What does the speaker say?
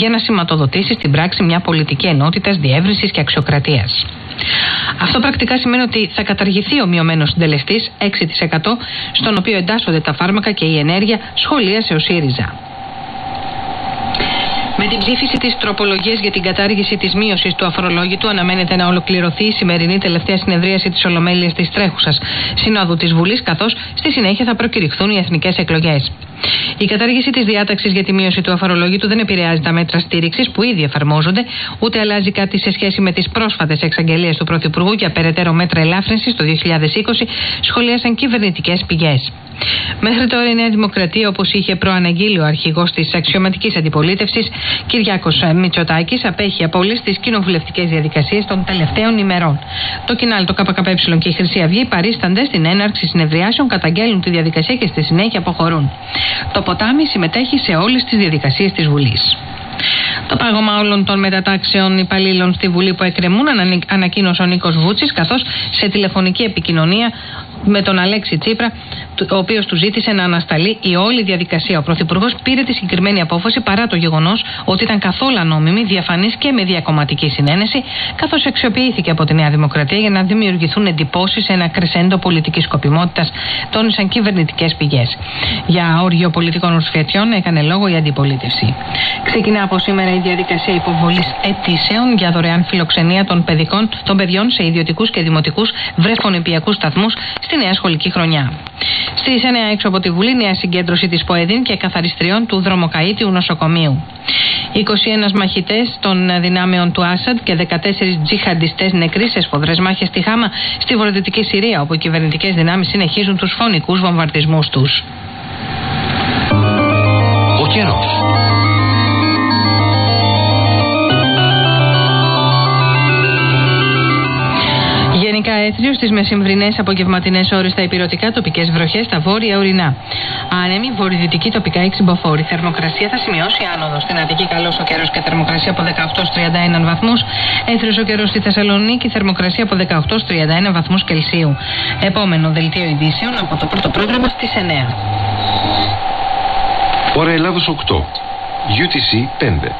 για να σηματοδοτήσει στην πράξη μια πολιτική ενότητας διεύρυνσης και αξιοκρατίας. Αυτό πρακτικά σημαίνει ότι θα καταργηθεί ο μειωμένος συντελεστής 6%, στον οποίο εντάσσονται τα φάρμακα και η ενέργεια, σχολίασε ο ΣΥΡΙΖΑ. Με την ψήφιση της τροπολογίας για την κατάργηση της μείωσης του αφορολόγητου, αναμένεται να ολοκληρωθεί η σημερινή τελευταία συνεδρίαση της Ολομέλειας της τρέχουσας Συνόδου της Βουλής, καθώς στη συνέχεια θα προκηρυχθούν οι εθνικές εκλογές. Η κατάργηση της διάταξης για τη μείωση του αφορολόγητου δεν επηρεάζει τα μέτρα στήριξης που ήδη εφαρμόζονται, ούτε αλλάζει κάτι σε σχέση με τις πρόσφατες εξαγγελίες του Πρωθυπουργού για περαιτέρω μέτρα ελάφρυνσης το 2020, σχολίασαν κυβερνητικές πηγές. Μέχρι τώρα η Νέα Δημοκρατία, όπως είχε προαναγγείλει ο αρχηγός της αξιωματικής αντιπολίτευσης, Κυριάκος Μητσοτάκης, απέχει από όλες τις κοινοβουλευτικές διαδικασίες των τελευταίων ημερών. Το Κινάλ, το ΚΚΕ και η Χρυσή Αυγή παρίστανται στην έναρξη συνεδριάσεων, καταγγέλνουν τη διαδικασία και στη συνέχεια αποχωρούν. Το ποτάμι συμμετέχει σε όλες τις διαδικασίες της Βουλής. Το πάγωμα όλων των μετατάξεων υπαλλήλων στη Βουλή που εκκρεμούν ανακοίνωσε ο Νίκος Βούτσης, καθώς σε τηλεφωνική επικοινωνία με τον Αλέξη Τσίπρα, ο οποίος του ζήτησε να ανασταλεί η όλη διαδικασία. Ο Πρωθυπουργός πήρε τη συγκεκριμένη απόφαση παρά το γεγονός ότι ήταν καθόλου ανώμημη, διαφανής και με διακομματική συνένεση, καθώς αξιοποιήθηκε από τη Νέα Δημοκρατία για να δημιουργηθούν εντυπώσεις σε ένα κρεσέντο πολιτικής σκοπιμότητας, τόνισαν κυβερνητικές πηγές. Για όργιο πολιτικών ορσφιατιών έκανε λόγο η αντιπολίτευση. Ξεκινά από σήμερα η διαδικασία υποβολής αιτήσεων για δωρεάν φιλοξενία των, παιδικών, των παιδιών σε ιδιωτικούς και δημοτικούς βρεφονιπιακούς σταθμούς στη νέα σχολική χρονιά. Στις 9 έξω από τη Βουλή, νέα συγκέντρωση της ΠΟΕΔΗΝ και καθαριστριών του δρομοκαίτιου νοσοκομείου. 21 μαχητές των δυνάμεων του Άσαντ και 14 τζιχαντιστές νεκροί σε σφοδρές μάχες στη Χάμα στη βορειοδυτική Συρία, όπου οι κυβερνητικές δυνάμεις συνεχίζουν τους φωνικούς βομβαρδισμούς τους. Ο καιρό. έθριο στις μεσημβρινές απογευματινές ώρες στα υπηρετικά τοπικές βροχές στα βόρεια ορεινά. Άνεμη βορειοδυτική τοπικά εξυμποφόρη. Θερμοκρασία θα σημειώσει άνοδος. Στην Αττική καλός ο καιρός και θερμοκρασία από 18-31 βαθμούς. Έθριο ο καιρός στη Θεσσαλονίκη θερμοκρασία από 18-31 βαθμούς Κελσίου. Επόμενο δελτίο ειδήσεων από το πρώτο πρόγραμμα στις 9. Ώρα Ελλάδος 8. UTC 5.